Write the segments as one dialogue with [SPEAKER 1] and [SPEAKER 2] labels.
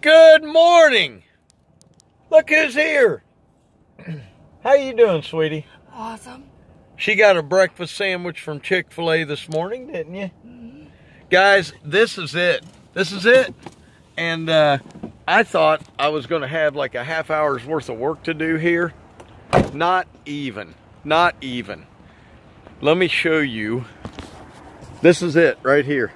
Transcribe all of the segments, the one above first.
[SPEAKER 1] Good morning. Look who's here. How you doing, sweetie?
[SPEAKER 2] Awesome.
[SPEAKER 1] She got a breakfast sandwich from Chick-fil-A this morning, didn't you? Guys, this is it. This is it. And uh, I thought I was going to have like a half hour's worth of work to do here. Not even. Not even. Let me show you. This is it right here.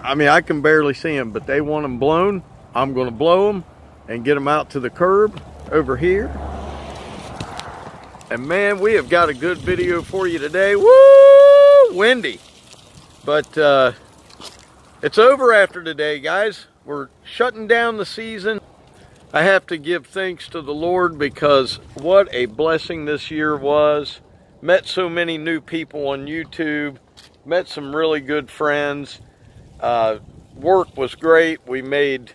[SPEAKER 1] I mean, I can barely see them, but they want them blown. I'm going to blow them and get them out to the curb over here. And man, we have got a good video for you today. Woo! Windy. But uh, it's over after today, guys. We're shutting down the season. I have to give thanks to the Lord because what a blessing this year was. Met so many new people on YouTube. Met some really good friends. Uh, work was great. We made,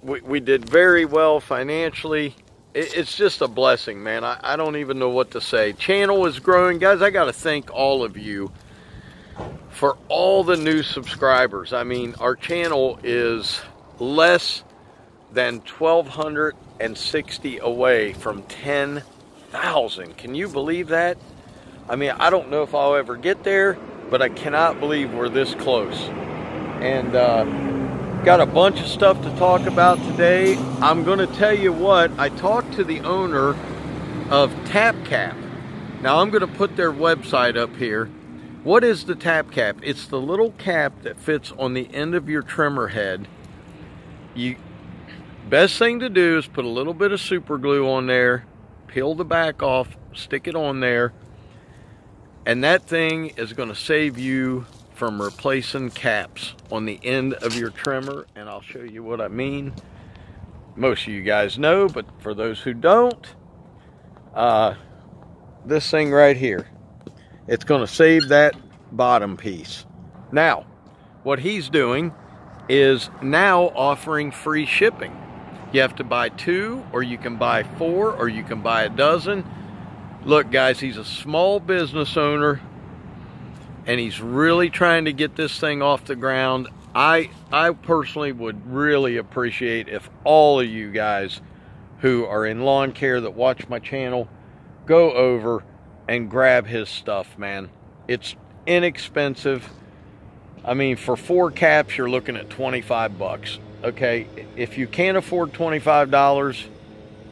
[SPEAKER 1] we, we did very well financially. It, it's just a blessing, man. I, I don't even know what to say. Channel is growing. Guys, I got to thank all of you for all the new subscribers. I mean, our channel is less than 1,260 away from 10,000. Can you believe that? I mean, I don't know if I'll ever get there, but I cannot believe we're this close. And uh, got a bunch of stuff to talk about today. I'm going to tell you what, I talked to the owner of TapCap. Now, I'm going to put their website up here. What is the tap cap? It's the little cap that fits on the end of your trimmer head. You best thing to do is put a little bit of super glue on there, peel the back off, stick it on there, and that thing is going to save you from replacing caps on the end of your trimmer, and I'll show you what I mean. Most of you guys know, but for those who don't, uh, this thing right here it's going to save that bottom piece. Now, what he's doing is now offering free shipping. You have to buy two, or you can buy four, or you can buy a dozen. Look, guys, he's a small business owner, and he's really trying to get this thing off the ground. I, I personally would really appreciate if all of you guys who are in lawn care that watch my channel go over and grab his stuff, man. It's inexpensive. I mean, for four caps, you're looking at 25 bucks. Okay, if you can't afford $25,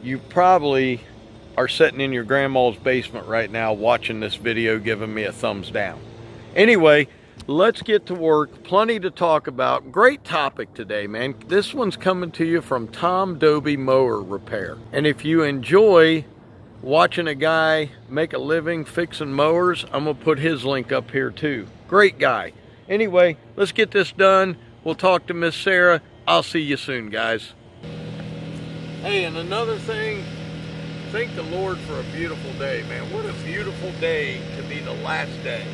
[SPEAKER 1] you probably are sitting in your grandma's basement right now watching this video, giving me a thumbs down. Anyway, let's get to work. Plenty to talk about. Great topic today, man. This one's coming to you from Tom Doby Mower Repair. And if you enjoy watching a guy make a living fixing mowers, I'm going to put his link up here too. Great guy. Anyway, let's get this done. We'll talk to Miss Sarah. I'll see you soon, guys. Hey, and another thing, thank the Lord for a beautiful day, man. What a beautiful day to be the last day.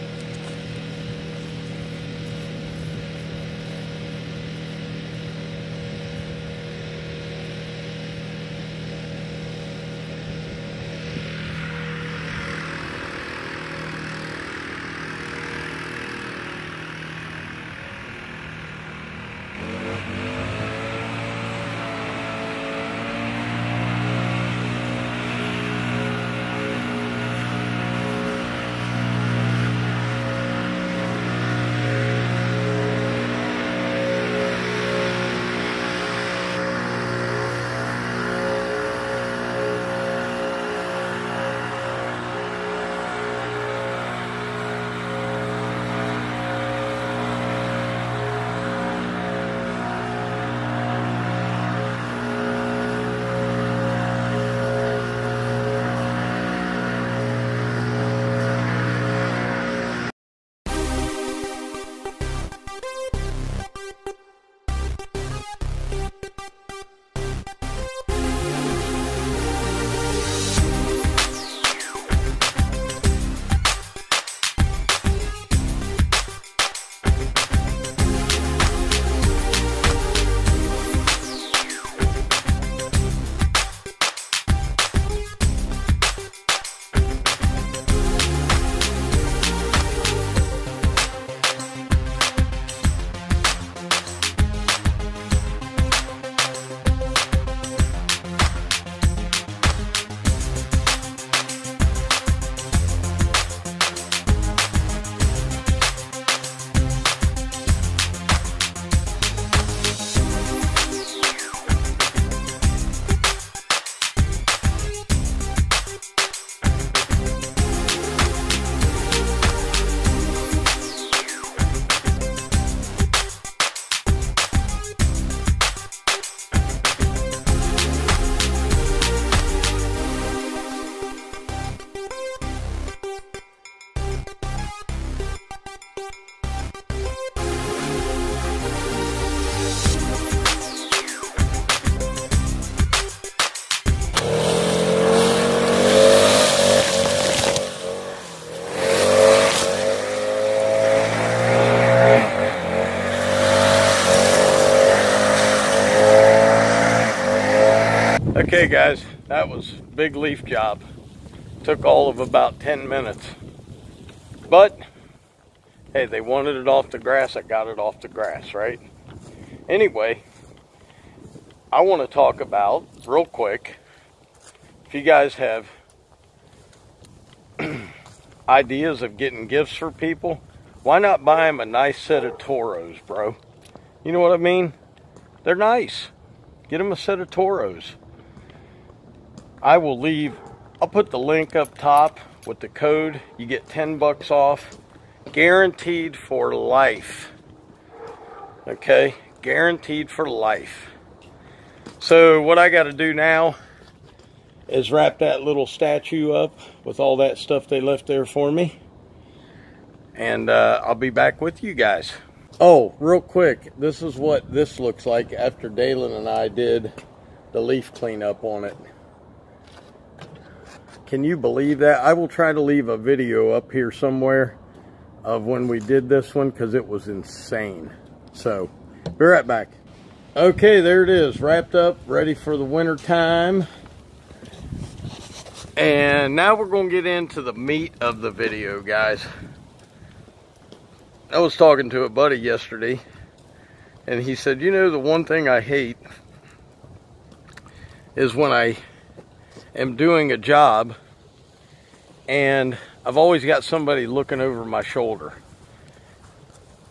[SPEAKER 1] Okay guys, that was big leaf job. Took all of about 10 minutes. But, hey, they wanted it off the grass, I got it off the grass, right? Anyway, I want to talk about, real quick, if you guys have ideas of getting gifts for people, why not buy them a nice set of Toroes, bro? You know what I mean? They're nice. Get them a set of Toroes. I will leave, I'll put the link up top with the code. You get 10 bucks off, guaranteed for life. Okay, guaranteed for life. So what I got to do now is wrap that little statue up with all that stuff they left there for me. And uh, I'll be back with you guys. Oh, real quick, this is what this looks like after Dalen and I did the leaf cleanup on it. Can you believe that? I will try to leave a video up here somewhere of when we did this one because it was insane. So, be right back. Okay, there it is, wrapped up, ready for the winter time. And now we're going to get into the meat of the video, guys. I was talking to a buddy yesterday, and he said, you know, the one thing I hate is when I am doing a job and I've always got somebody looking over my shoulder.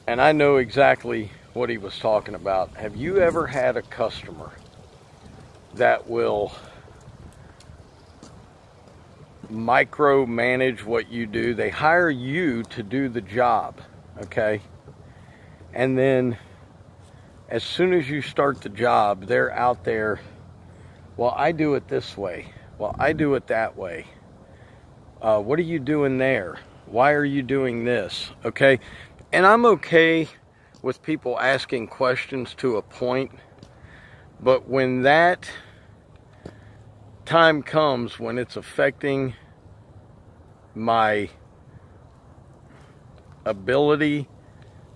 [SPEAKER 1] And I know exactly what he was talking about. Have you ever had a customer that will micromanage what you do? They hire you to do the job, okay? And then as soon as you start the job, they're out there, well, I do it this way. Well, I do it that way. Uh, what are you doing there? Why are you doing this? Okay. And I'm okay with people asking questions to a point. But when that time comes when it's affecting my ability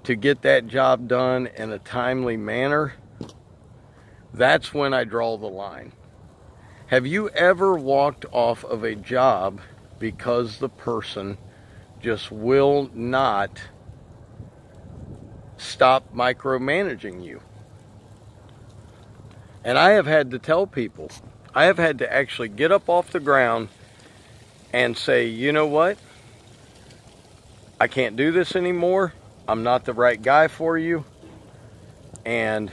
[SPEAKER 1] to get that job done in a timely manner, that's when I draw the line. Have you ever walked off of a job because the person just will not stop micromanaging you. And I have had to tell people, I have had to actually get up off the ground and say, you know what? I can't do this anymore. I'm not the right guy for you. And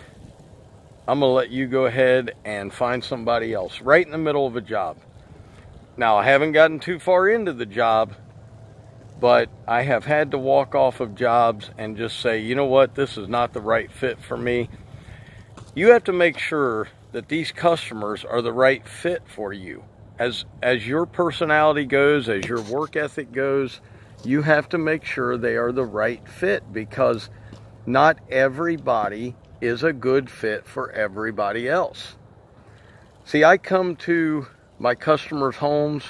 [SPEAKER 1] I'm going to let you go ahead and find somebody else right in the middle of a job. Now, I haven't gotten too far into the job, but I have had to walk off of jobs and just say, you know what, this is not the right fit for me. You have to make sure that these customers are the right fit for you. As, as your personality goes, as your work ethic goes, you have to make sure they are the right fit because not everybody is a good fit for everybody else. See, I come to my customers' homes,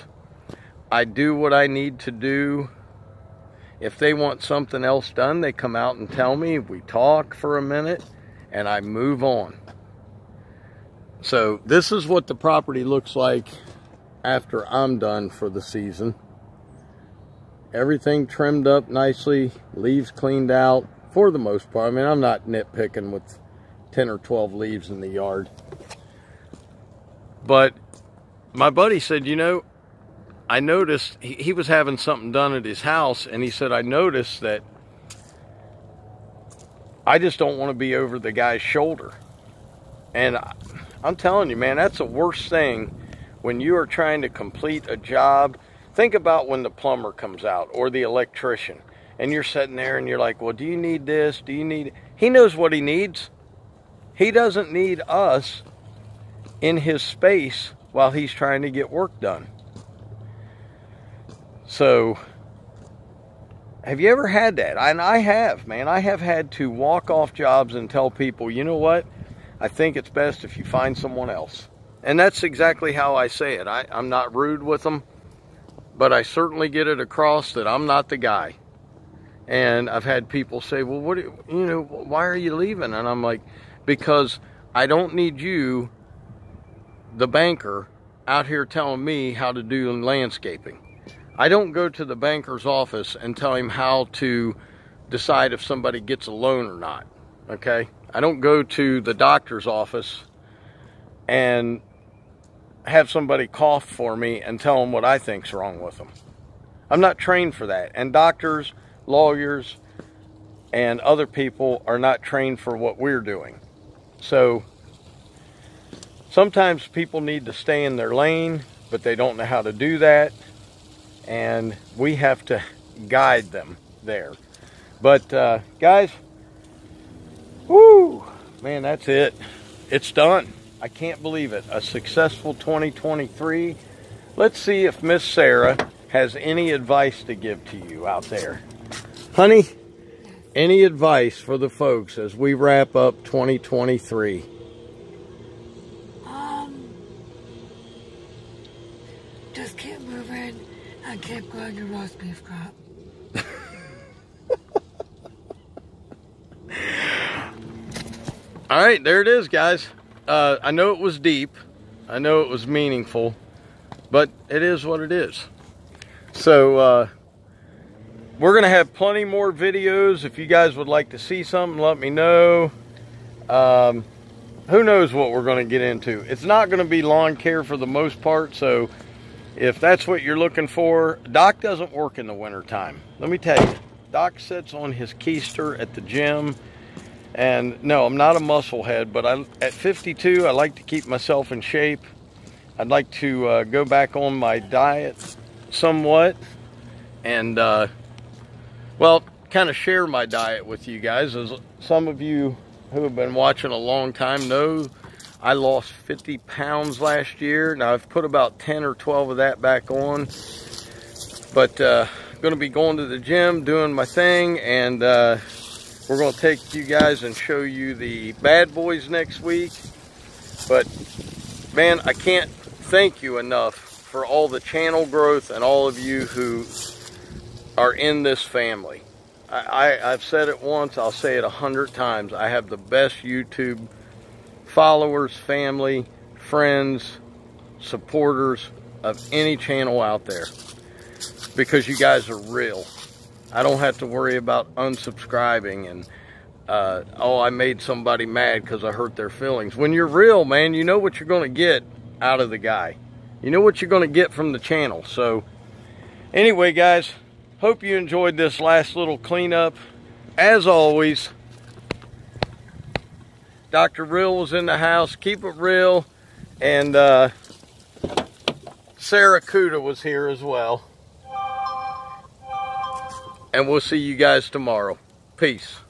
[SPEAKER 1] I do what I need to do if they want something else done, they come out and tell me. We talk for a minute and I move on. So this is what the property looks like after I'm done for the season. Everything trimmed up nicely, leaves cleaned out for the most part. I mean, I'm not nitpicking with 10 or 12 leaves in the yard. But my buddy said, you know, I noticed he, he was having something done at his house, and he said, I noticed that I just don't want to be over the guy's shoulder. And I, I'm telling you, man, that's the worst thing when you are trying to complete a job. Think about when the plumber comes out or the electrician, and you're sitting there and you're like, well, do you need this? Do you need. He knows what he needs. He doesn't need us in his space while he's trying to get work done. So, have you ever had that? And I have, man. I have had to walk off jobs and tell people, you know what? I think it's best if you find someone else. And that's exactly how I say it. I, I'm not rude with them, but I certainly get it across that I'm not the guy. And I've had people say, well, what, you know, why are you leaving? And I'm like, because I don't need you the banker out here telling me how to do landscaping. I don't go to the banker's office and tell him how to decide if somebody gets a loan or not, okay? I don't go to the doctor's office and have somebody cough for me and tell them what I think's wrong with them. I'm not trained for that. And doctors, lawyers, and other people are not trained for what we're doing. So sometimes people need to stay in their lane, but they don't know how to do that. And we have to guide them there. But uh, guys, whoo, man, that's it. It's done. I can't believe it. A successful 2023. Let's see if Miss Sarah has any advice to give to you out there. Honey, any advice for the folks as we wrap up 2023?
[SPEAKER 2] Um, just keep moving and keep growing your roast beef crop.
[SPEAKER 1] All right, there it is, guys. Uh, I know it was deep. I know it was meaningful, but it is what it is. So, uh, we're going to have plenty more videos. If you guys would like to see something, let me know. Um, who knows what we're going to get into. It's not going to be lawn care for the most part, so if that's what you're looking for, Doc doesn't work in the wintertime. Let me tell you, Doc sits on his keister at the gym and no, I'm not a muscle head, but I, at 52, I like to keep myself in shape. I'd like to uh, go back on my diet somewhat and, uh, well, kind of share my diet with you guys. As some of you who have been watching a long time know, I lost 50 pounds last year. Now, I've put about 10 or 12 of that back on. But uh, going to be going to the gym, doing my thing, and uh, we're to take you guys and show you the bad boys next week. But man, I can't thank you enough for all the channel growth and all of you who are in this family. I, I, have said it once, I'll say it a hundred times. I have the best YouTube followers, family, friends, supporters of any channel out there because you guys are real. I don't have to worry about unsubscribing and uh, oh, I made somebody mad because I hurt their feelings. When you're real, man, you know what you're going to get out of the guy. You know what you're going to get from the channel. So, anyway, guys, hope you enjoyed this last little cleanup. As always, Dr. Real was in the house. Keep it real. And uh, Sarah Kuda was here as well and we'll see you guys tomorrow. Peace.